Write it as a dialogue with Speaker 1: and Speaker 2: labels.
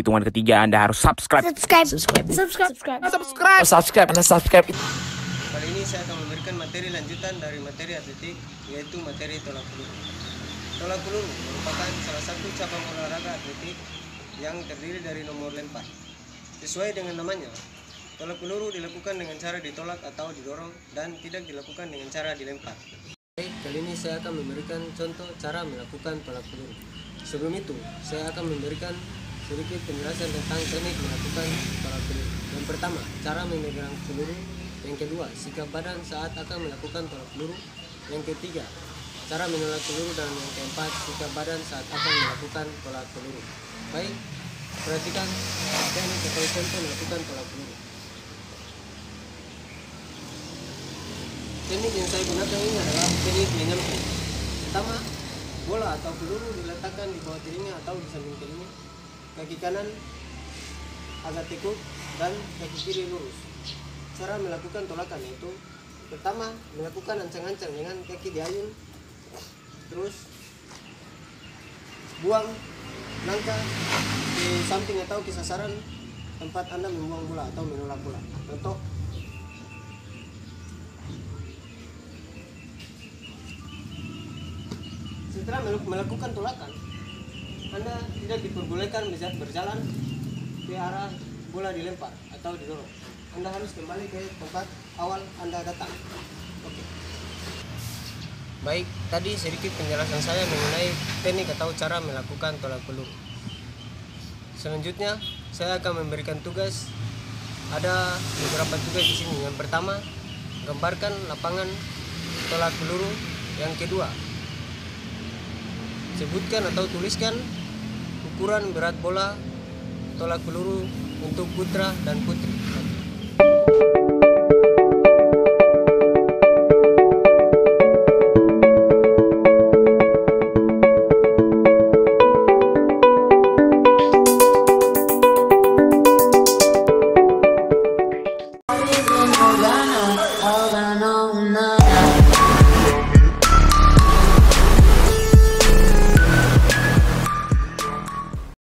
Speaker 1: hitungan ketiga Anda harus subscribe.
Speaker 2: subscribe subscribe subscribe subscribe
Speaker 1: Subscribe. Subscribe. Anda subscribe.
Speaker 3: Kali ini saya akan memberikan materi lanjutan dari materi atletik yaitu materi tolak peluru. Tolak peluru merupakan salah satu cabang olahraga atletik yang terdiri dari nomor lempar. Sesuai dengan namanya, tolak peluru dilakukan dengan cara ditolak atau didorong dan tidak dilakukan dengan cara dilempar. Baik, kali ini saya akan memberikan contoh cara melakukan tolak peluru. Sebelum itu, saya akan memberikan sedikit penjelasan tentang teknik melakukan tolak peluru. Yang pertama, cara memegang peluru. Yang kedua, sikap badan saat akan melakukan tolak peluru. Yang ketiga, cara menolak peluru dan yang keempat, sikap badan saat akan melakukan tolak peluru. Baik, perhatikan teknik atau contoh melakukan tolak peluru. Teknik yang saya gunakan ini adalah teknik menyempit. Pertama, bola atau peluru diletakkan di bawah telinga atau di samping telinga. Kaki kanan agak tekuk dan kaki kiri lurus. Cara melakukan tolakan yaitu pertama melakukan ancang-ancang dengan kaki diayun, terus buang langkah di samping atau di sasaran tempat anda membuang bola atau menolak bola. Contoh setelah mel- melakukan tolakan anda tidak diperbolehkan berjalan ke arah bola dilempar atau didorong. Anda harus kembali ke tempat awal anda datang. Oke. Baik tadi sedikit penjelasan saya mengenai teknik atau cara melakukan tolak peluru selanjutnya saya akan memberikan tugas. Ada beberapa tugas di sini. Yang pertama gambarkan lapangan tolak peluru yang kedua sebutkan atau tuliskan ukuran berat bola tolak peluru untuk putra dan putri.